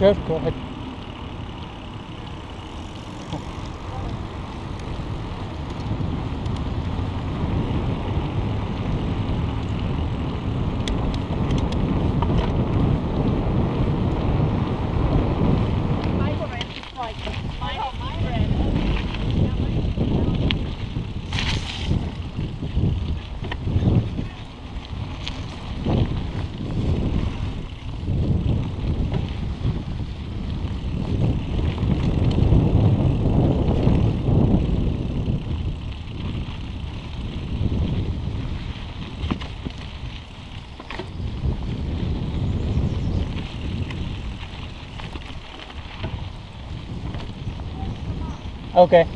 Sure, Okay.